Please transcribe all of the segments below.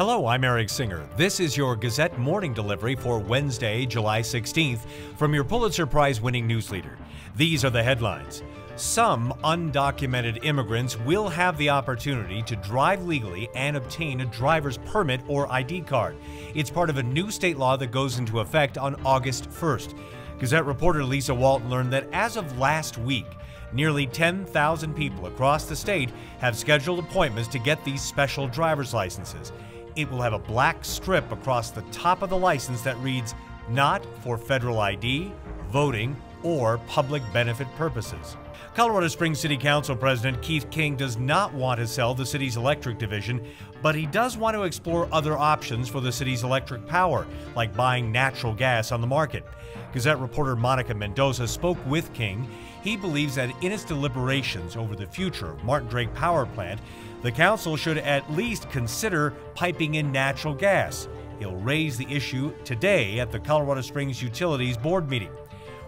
Hello, I'm Eric Singer. This is your Gazette morning delivery for Wednesday, July 16th from your Pulitzer Prize winning news leader. These are the headlines. Some undocumented immigrants will have the opportunity to drive legally and obtain a driver's permit or ID card. It's part of a new state law that goes into effect on August 1st. Gazette reporter Lisa Walton learned that as of last week, nearly 10,000 people across the state have scheduled appointments to get these special driver's licenses. It will have a black strip across the top of the license that reads, Not for federal ID, voting, or public benefit purposes. Colorado Springs City Council President Keith King does not want to sell the city's electric division, but he does want to explore other options for the city's electric power, like buying natural gas on the market. Gazette reporter Monica Mendoza spoke with King. He believes that in its deliberations over the future of Martin Drake Power Plant, the council should at least consider piping in natural gas. He'll raise the issue today at the Colorado Springs Utilities Board meeting.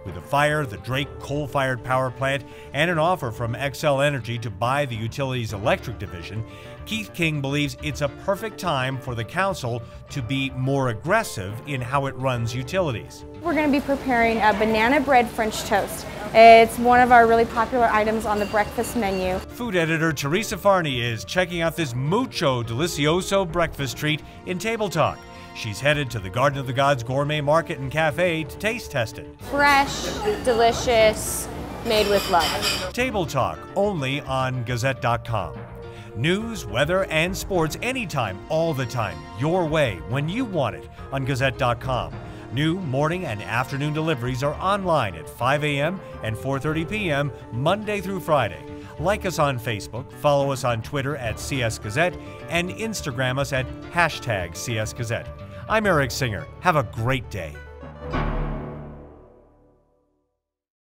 With a fire, the Drake coal fired power plant, and an offer from Xcel Energy to buy the utility's electric division, Keith King believes it's a perfect time for the council to be more aggressive in how it runs utilities. We're going to be preparing a banana bread French toast. It's one of our really popular items on the breakfast menu. Food editor Teresa Farney is checking out this mucho delicioso breakfast treat in Table Talk. She's headed to the Garden of the Gods Gourmet Market and Cafe to taste test it. Fresh, delicious, made with love. Table Talk only on Gazette.com. News, weather, and sports anytime, all the time, your way, when you want it on Gazette.com. New morning and afternoon deliveries are online at 5 a.m. and 4:30 p.m. Monday through Friday. Like us on Facebook, follow us on Twitter at CS Gazette, and Instagram us at hashtag CS Gazette. I'm Eric Singer. Have a great day.